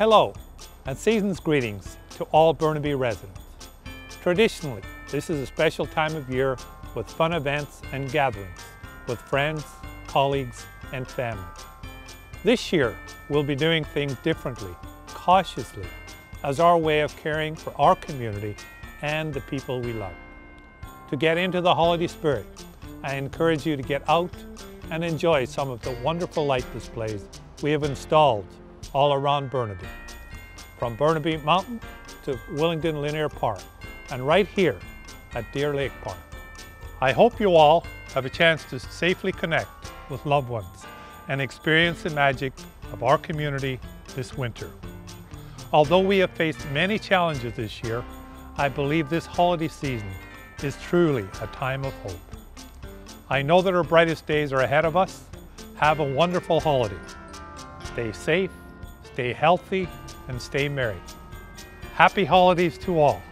Hello and season's greetings to all Burnaby residents. Traditionally, this is a special time of year with fun events and gatherings with friends, colleagues, and family. This year, we'll be doing things differently, cautiously, as our way of caring for our community and the people we love. To get into the holiday spirit, I encourage you to get out and enjoy some of the wonderful light displays we have installed all around Burnaby. From Burnaby Mountain to Willingdon Linear Park, and right here at Deer Lake Park. I hope you all have a chance to safely connect with loved ones and experience the magic of our community this winter. Although we have faced many challenges this year, I believe this holiday season is truly a time of hope. I know that our brightest days are ahead of us. Have a wonderful holiday. Stay safe, stay healthy, and stay merry. Happy holidays to all.